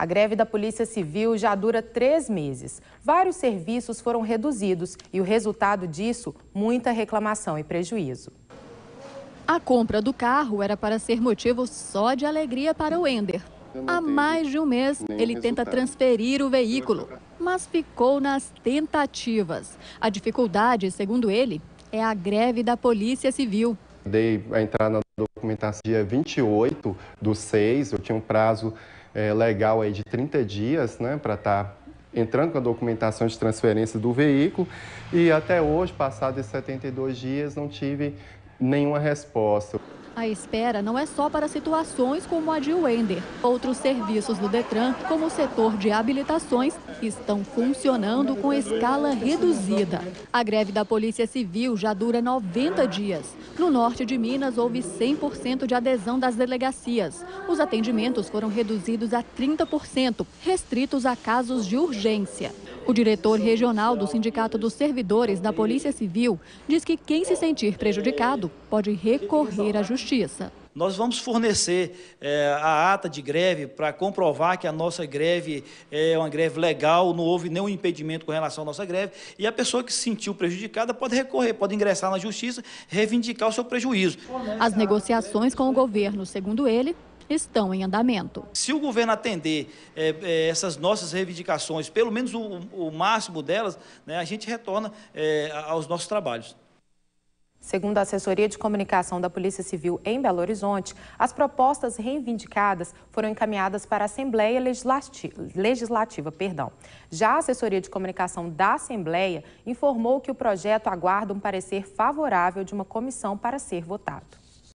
A greve da Polícia Civil já dura três meses. Vários serviços foram reduzidos e o resultado disso, muita reclamação e prejuízo. A compra do carro era para ser motivo só de alegria para o Ender. Há mais de um mês, ele tenta transferir o veículo, mas ficou nas tentativas. A dificuldade, segundo ele, é a greve da Polícia Civil. Dei a entrada na documentação dia 28 do 6, eu tinha um prazo é, legal aí de 30 dias né, para estar tá entrando com a documentação de transferência do veículo e até hoje, passados 72 dias, não tive nenhuma resposta. A espera não é só para situações como a de Wender. Outros serviços do Detran, como o setor de habilitações, estão funcionando com escala reduzida. A greve da Polícia Civil já dura 90 dias. No norte de Minas, houve 100% de adesão das delegacias. Os atendimentos foram reduzidos a 30%, restritos a casos de urgência. O diretor regional do Sindicato dos Servidores da Polícia Civil diz que quem se sentir prejudicado pode recorrer à justiça. Nós vamos fornecer é, a ata de greve para comprovar que a nossa greve é uma greve legal, não houve nenhum impedimento com relação à nossa greve, e a pessoa que se sentiu prejudicada pode recorrer, pode ingressar na justiça, reivindicar o seu prejuízo. As negociações com o governo, segundo ele, estão em andamento. Se o governo atender é, é, essas nossas reivindicações, pelo menos o, o máximo delas, né, a gente retorna é, aos nossos trabalhos. Segundo a assessoria de comunicação da Polícia Civil em Belo Horizonte, as propostas reivindicadas foram encaminhadas para a Assembleia Legislativa. Legislativa perdão. Já a assessoria de comunicação da Assembleia informou que o projeto aguarda um parecer favorável de uma comissão para ser votado.